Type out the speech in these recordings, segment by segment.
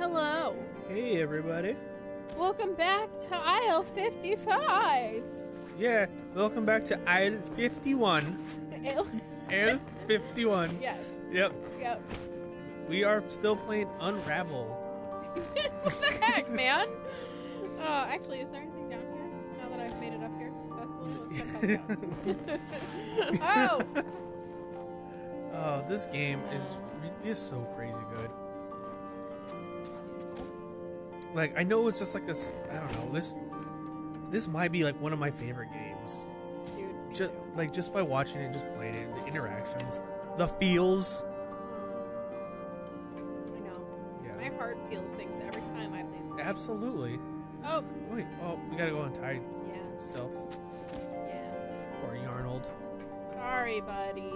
Hello. Hey, everybody. Welcome back to aisle 55. Yeah, welcome back to aisle 51. Aisle 51. yes. Yep, Yep. we are still playing Unravel. what the heck, man? Oh, actually, is there anything down here? Now that I've made it up here successfully, let's check out. oh! Oh, this game is is so crazy good. Like, I know it's just like this. I don't know. This this might be like one of my favorite games. Dude, Just too. like just by watching it, just playing it, the interactions, the feels. I know. Yeah. My heart feels things every time I play this. game. absolutely. Oh, Wait, oh, we gotta go untie yeah, self yeah. or Yarnold. Sorry, buddy.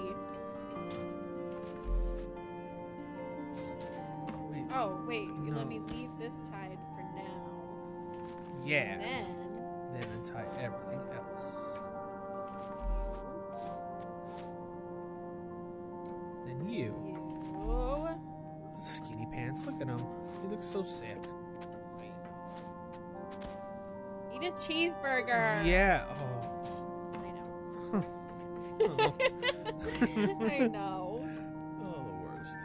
Wait, Oh, wait, you No. let me leave this now. Yeah. Then, Then untie everything else. Then you, you. skinny pants. Look at him. He looks so sick. Eat a cheeseburger. Yeah. Oh. I know. Oh. I know. oh, the worst.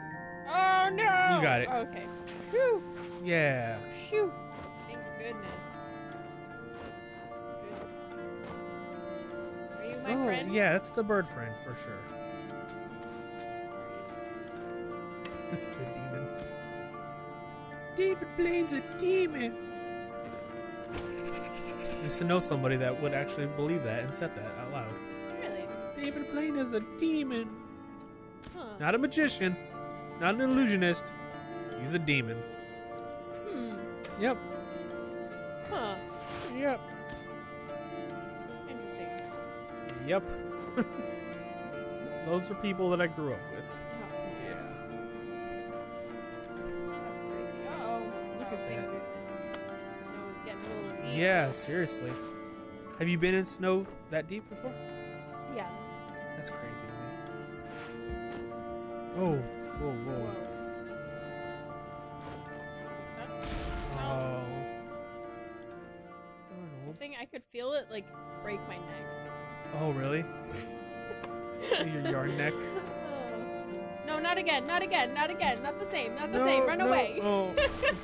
Oh no! You got it. Okay. Phew. Yeah. Phew. Thank goodness. Goodness. My oh, friend? yeah. That's the bird friend for sure. This is a demon. David Blaine's a demon. I used to know somebody that would actually believe that and said that out loud. Really? David Blaine is a demon. Huh. Not a magician, not an illusionist. He's a demon. Hmm. Yep, Huh. yep, Interesting. Yep. Those are people that I grew up with. Oh, Yeah. that's crazy. Uh-oh. Look oh, at thank that. goodness. Snow is getting a little deep. Yeah, seriously. Have you been in snow that deep before? Yeah. That's crazy to me. Oh, whoa, whoa. Whoa. Oh. Arnold. thing I could feel it like break my neck. Oh, really? Your yarn neck? No, not again, not again, not again, not the same, not the No, same. Run no. away. Oh,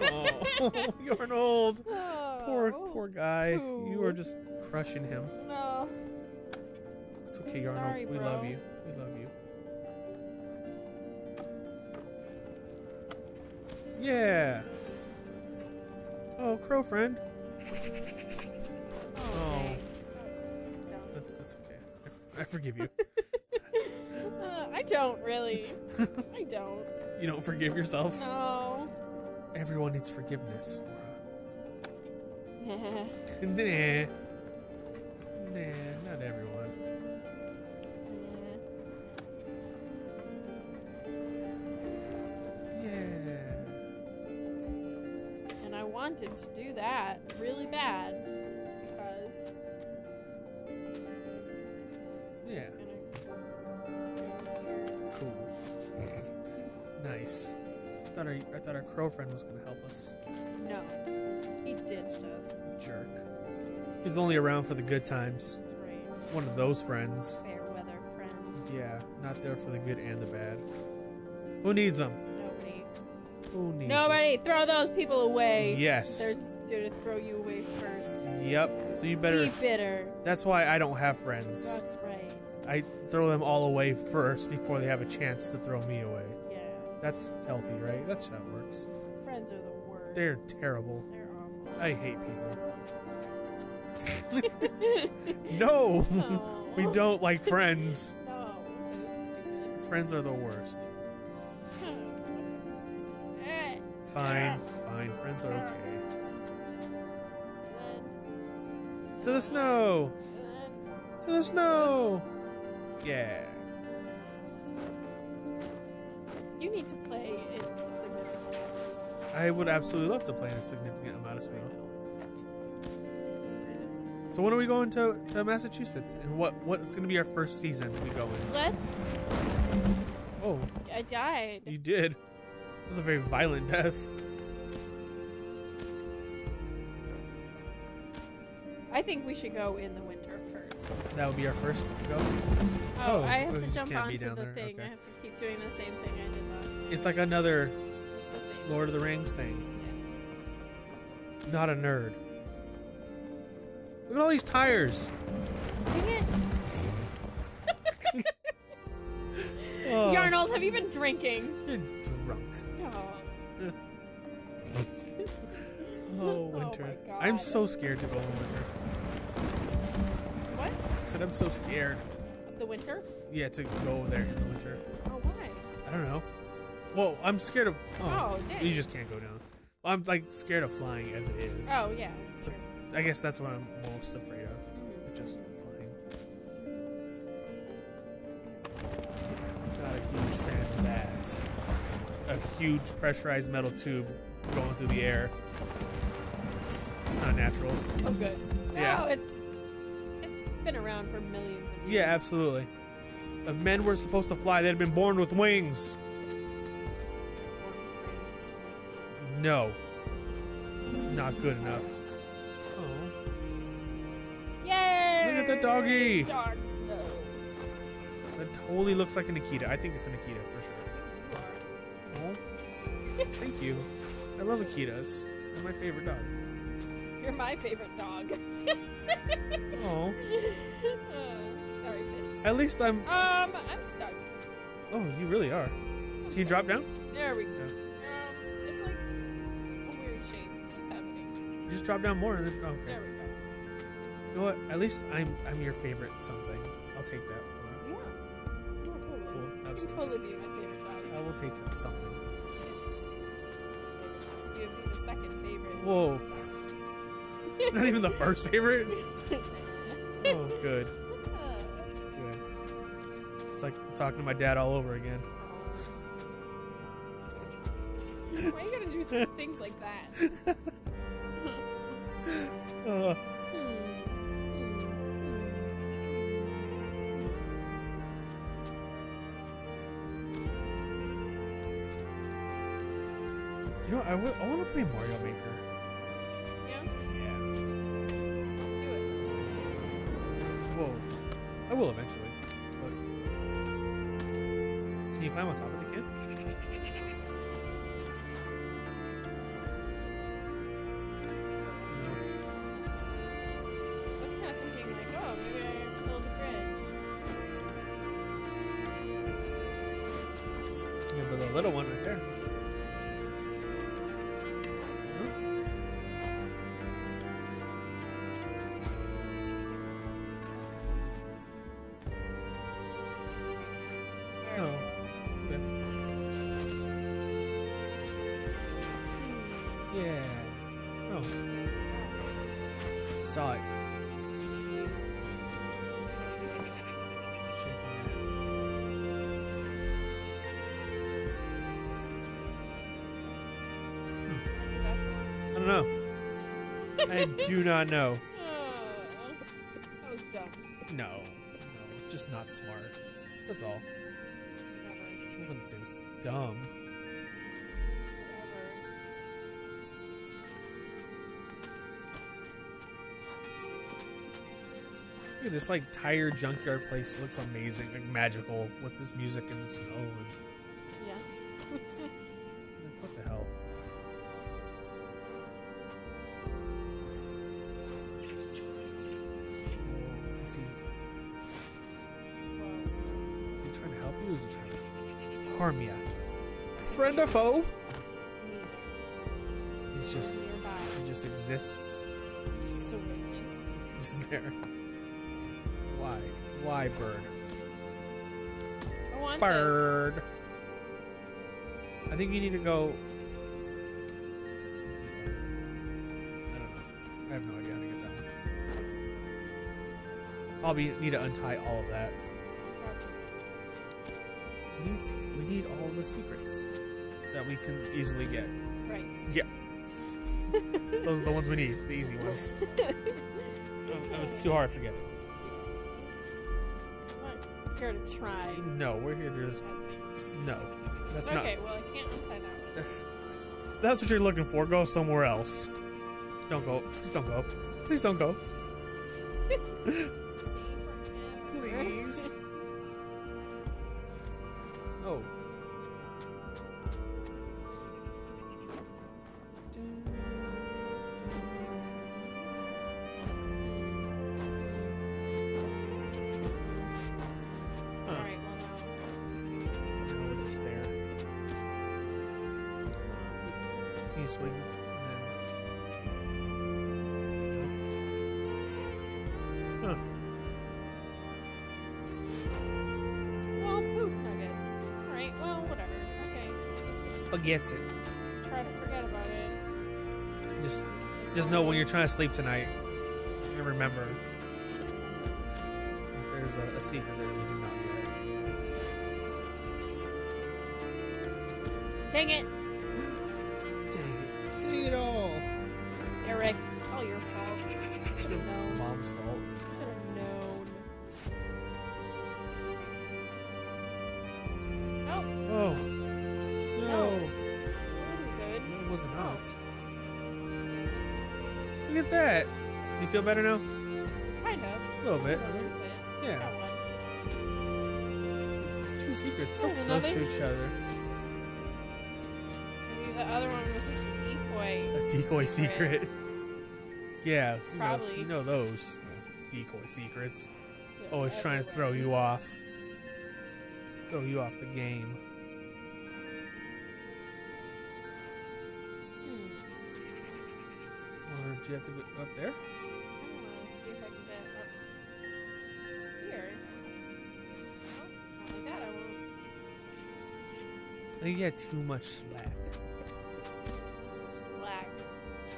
oh. Yarnold. Oh, Poor, poor guy. You are just crushing him. No. It's oh. okay, I'm Yarnold. sorry, we bro. love you. We love you. Yeah. Oh, crow friend. I, forgive you. Uh, I don't really. I don't. you don't forgive yourself. No. Everyone needs forgiveness, Nah. Laura. nah. Nah, not everyone. Yeah. And I wanted to do that really bad Yeah. Cool. nice. I thought our, I thought our crow friend was gonna help us. No, he ditched us. Jerk. He's only around for the good times. Right. One of those friends. Fair weather friend. Yeah, not there for the good and the bad. Who needs them? Nobody. Who needs? Nobody. Throw those people away. Yes. They're just gonna throw you away first. Yep. So you better. Be bitter. That's why I don't have friends. That's. I throw them all away first before they have a chance to throw me away. Yeah. That's healthy, right? That's how it works. Friends are the worst. They're terrible. They're awful. I hate people. No! No. we don't like friends. No, stupid. Friends are the worst. Fine, fine. Friends are okay. To the snow! To the snow! Yeah. You need to play in significant amount of snow. I would absolutely love to play in a significant amount of snow. So when are we going to, to Massachusetts? And what what's gonna be our first season we go in? Let's Oh. I died. You did. It was a very violent death. I think we should go in the winter first. That would be our first go. Oh, Oh, I have we to just jump can't be onto down the there, thing. okay. I have to keep doing the same thing I did last time. It's like another It's. Lord of the Rings thing. Yeah. Not a nerd. Look at all these tires. Dang it. Oh, Yarnold, have you been drinking? You're drunk. Oh. Oh, winter. God. I'm so scared to go in winter. Said I'm so scared. Of the winter? Yeah, to go there in the winter. Oh, why? I don't know. Well, I'm scared of. Oh, Oh, dang. you just can't go down. I'm like scared of flying as it is. Oh, yeah. Sure. I guess that's what I'm most afraid of. Mhm. Just flying. Not a huge fan of that. A huge pressurized metal tube going through the air. It's not natural. So good. No, Yeah. it, been around for millions of years. Yeah, absolutely. If men were supposed to fly, they'd have been born with wings. No. It's not good enough. Oh. Yay! Look at the doggy. Dog snow. That totally looks like an Akita. I think it's an Akita for sure. Oh. Thank you. I love Akitas. They're my favorite dog. You're my favorite dog. Oh. Uh, sorry, Fitz. At least I'm. Um, I'm stuck. Oh, you really are. Can you drop down? There we go. Yeah. Um, it's like a weird shape. What's happening? Just drop down more. And then, okay. There we go. You know what? At least I'm I'm your favorite something. I'll take that. Yeah. No, totally. Can Absolutely. totally be my favorite dog. I will take something. Fitz. It's my favorite dog. You'd be the second favorite. Whoa. Not even the first favorite. Oh, good. Good. It's like talking to my dad all over again. Why are you gonna do things like that? Uh, you know, I want to play Mario Maker. Little one right there. I do not know. Oh, that was dumb. No. No. Just not smart. That's all. Whatever. I wouldn't say it's dumb. Whatever. Look at this like tire junkyard place looks amazing, like magical with this music and the snow and foe? He's just nearby. he just exists. He's just a witness. He's there. Why? Why bird? I Bird. I think you need to go. I don't know. I have no idea how to get that one. Probably need to untie all of that. We need we need all the secrets that we can easily get. Right. Yeah. Those are the ones we need, the easy ones. If it's too hard, forget it. I'm not here to try. No, we're here to just no. That's okay, well, I can't untie that one. That's what you're looking for. Go somewhere else. Don't go. Please don't go. Please don't go. Please. Forgets it. try to forget about it. Just, just know when you're trying to sleep tonight, you can remember that there's a, a secret there we do not get. Dang it, feel better now? Kind of. A little bit. A little bit. Yeah. There's two secrets so close to each other. Maybe the other one was just a decoy. A decoy secret. yeah. you know- Probably. You know those decoy secrets. Yeah, Always trying to throw you off. Throw you off the game. Hmm. Or do you have to go up there? I think you had too much slack. Slack.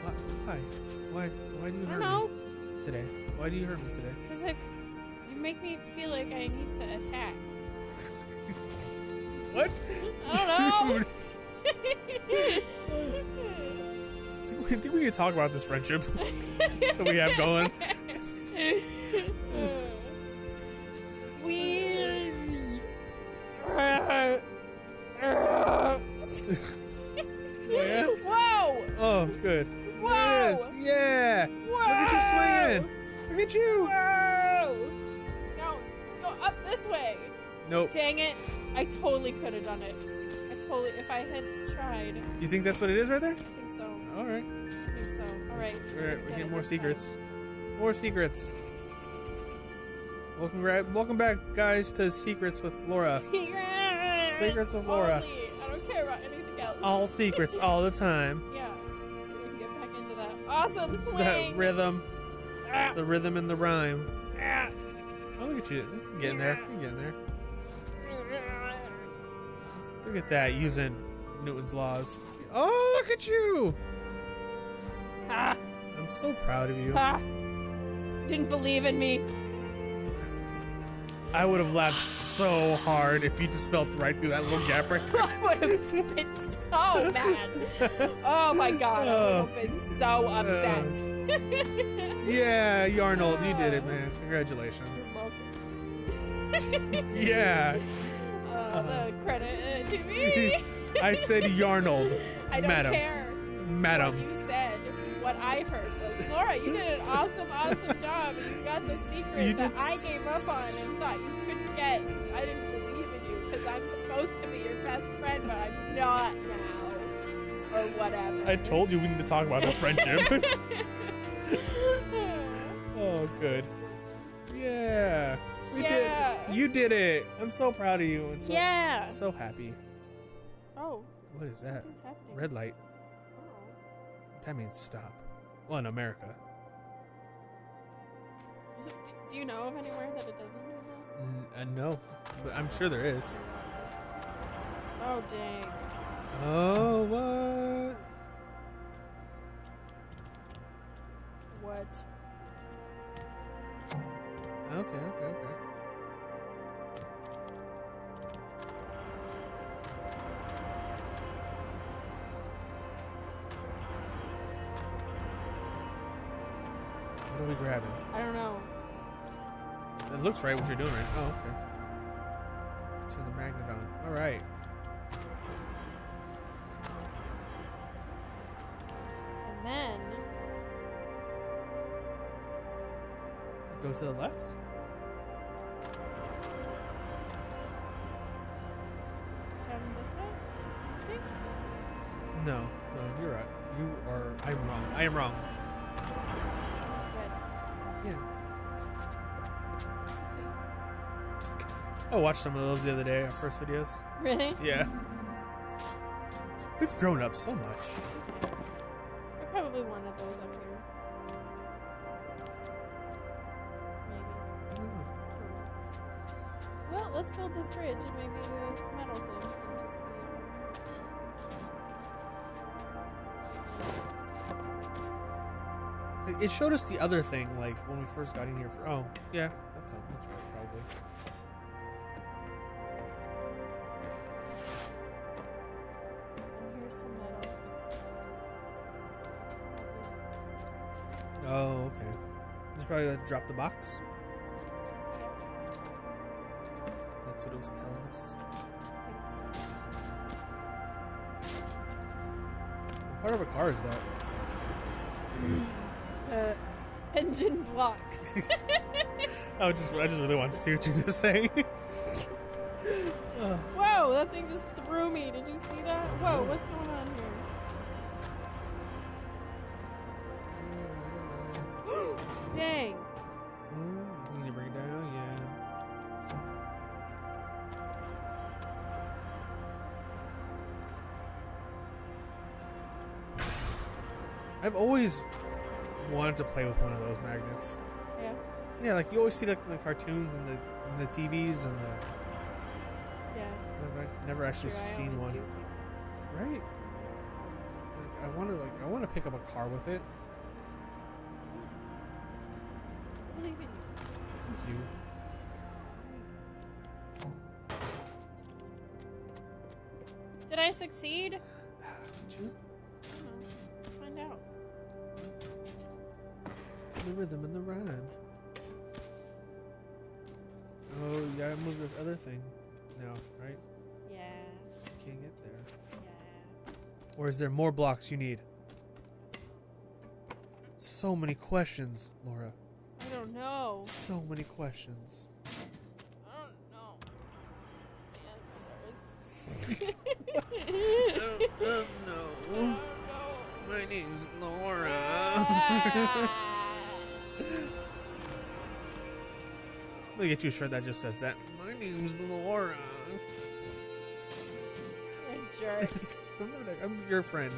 Why? Why? Why, why do you I hurt know. me today? Why do you hurt me today? Because if you make me feel like I need to attack. what? I don't know. I think we- I think we need to talk about this friendship that we have going. Could have done it. I totally, if I had tried. You think that's what it is right there? I think so. All right. I think so. All right. All right. We're Get getting more this time. secrets. More secrets. Welcome, welcome back, guys, to Secrets with Laura. Secrets. Secrets with Laura. Only. I don't care about anything else. All secrets, all the time. Yeah. So we can get back into that awesome swing. That rhythm, Ah, the rhythm and the rhyme. ah, Oh, look at you. You're getting there. You're getting there. Look at that, using Newton's laws. Oh, look at you! ah, I'm so proud of you. ah. Didn't believe in me. I would have laughed so hard if you just fell right through that little gap right there. I would have been so mad. Oh my god, I would have been so upset. Yeah, Yarnold, you did it, man. Congratulations. Yeah, Uh, the credit uh, to me. I said Yarnold, I don't madam. care what madam. you said. What I heard was, Laura, you did an awesome, awesome job. You got the secret You that I gave up on and thought you couldn't get because I didn't believe in you because I'm supposed to be your best friend, but I'm not now. Or whatever. I told you we need to talk about this friendship. oh, good. Yeah, we Yeah. did. You did it. I'm so proud of you and so, yeah. so happy. Oh, What is that? happening. Red light. Oh. That means stop. Well, in America. Is it, do, do you know of anywhere that it doesn't mean that? N- uh, no, but I'm sure there is. Oh dang. Oh, what? What? Okay, okay, okay. What are we grabbing? I don't know. It looks right what you're doing right Oh, okay. Turn the magnet on. Alright. Go to the left. Come this way? I think. No, no, you're right. You are. I'm wrong. I am wrong. Good. Yeah. Let's see. I watched some of those the other day. Our first videos. Really? Yeah. We've grown up so much. Okay. It- showed us the other thing, like when we first got in here. For oh, yeah, that's that's right, probably. And here's some metal. Oh, okay. It's probably like drop the box. That's what it was telling us. What part of a car is that? The engine block. I just, I just really wanted to see what you were saying. Whoa, that thing just threw me. Did you see that? Whoa, what's going on here? Dang. Oh, you need to bring it down, yeah. I've always wanted to play with one of those magnets. Yeah. Yeah, like you always see like in the cartoons and the and the TVs and the. Yeah. I've never actually seen one. see. Right? Like I want to like I want to pick up a car with it. Believe in you. Thank you. Did I succeed? Did you? The rhythm and the rhyme. Oh, you gotta move the other thing. No, right? Yeah. You can't get there. Yeah. Or is there more blocks you need? So many questions, Laura. I don't know. So many questions. I don't know. Answers. oh, oh, no. oh My name's Laura. Let me get you a shirt that just says that. My name's Laura. You're a jerk. I'm not. A, I'm your friend.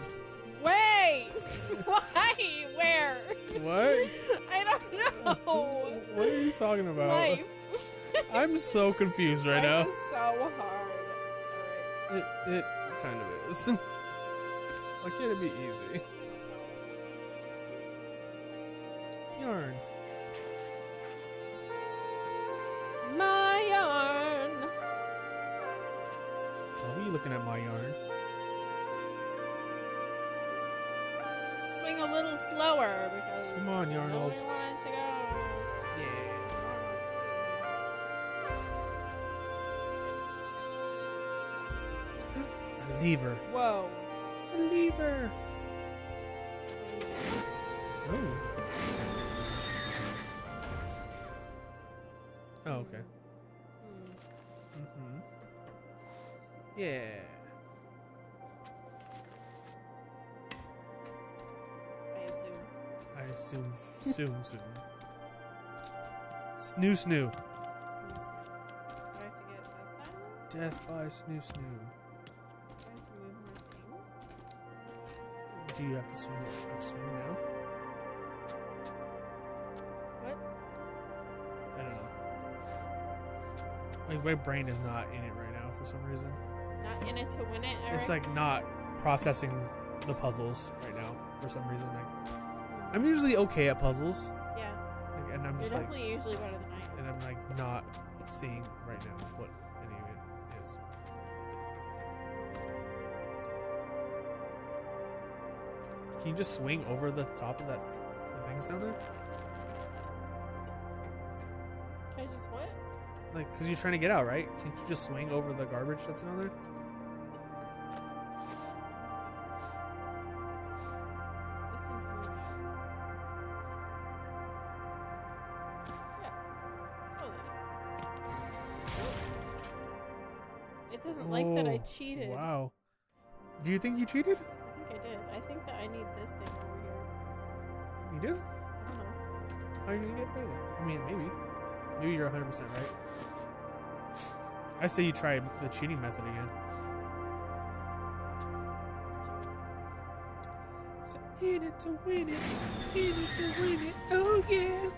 Wait! Why? Where? What? I don't know. What are you talking about? Life. I'm so confused right Life now. is so hard. It, it kind of is. Why can't it be easy? Come on, know Yarnold. we want to go. Yeah. A lever. Whoa. A lever. Oh. Oh, okay. Hmm. Mm-hmm. Yeah. Soon, soon. Snoo snoo. Snoo, snoo. Do I have to get this side? Death by snoo snoo. Do I have to move more? Do you have to swing, like, swing now? What? I don't know. Like my brain is not in it right now for some reason. Not in it to win it, Eric? It's like not processing the puzzles right now for some reason. Like I'm usually okay at puzzles, Yeah. like, and I'm You're just like, definitely usually better than I am. and I'm like not seeing right now what any of it is. Can you just swing over the top of that the things down there? Can I just what? Like, cause you're trying to get out, right? Can't you just swing over the garbage that's down there? Yeah, totally. It doesn't like that I oh, cheated. Wow. Do you think you cheated? I think I did. I think that I need this thing over here. You do? I don't know. How are you gonna get there? I mean, maybe. Maybe you're 100% right. I say you try the cheating method again. In it to win it, in it to win it, oh yeah.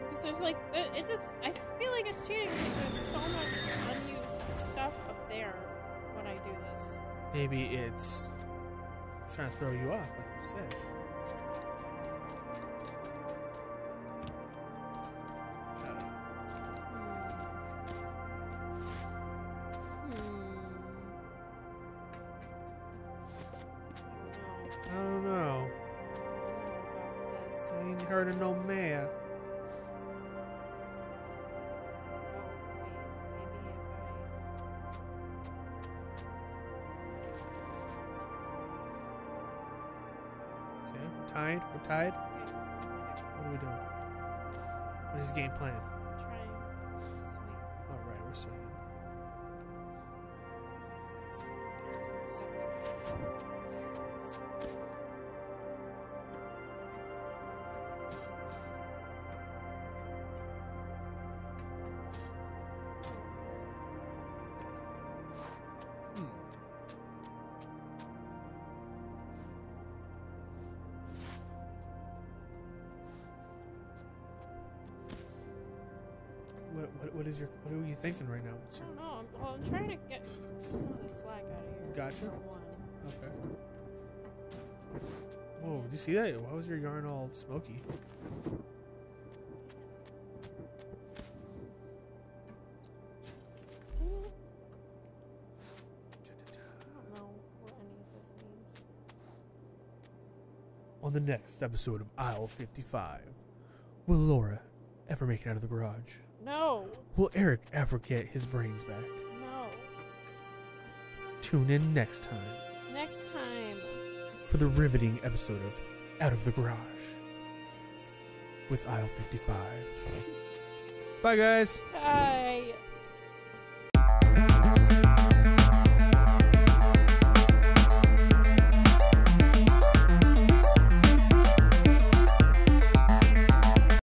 Because there's like, it it just, I feel like it's cheating because there's so much unused stuff up there when I do this. Maybe it's trying to throw you off, like you said. What, what, what is your what are you thinking right now? What's I don't know. I'm, well, I'm trying to get some of the slack out of here. Gotcha. Okay. Whoa, did you see that? Why was your yarn all smoky? I don't know what any of this means. On the next episode of Aisle 55, will Laura ever make it out of the garage? Will Eric ever get his brains back? No. Tune in next time Next time. for the riveting episode of Out of the Garage with Aisle 55. Bye, guys. Bye.